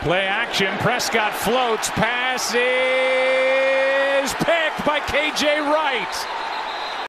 Play action. Prescott floats. Pass is picked by KJ Wright.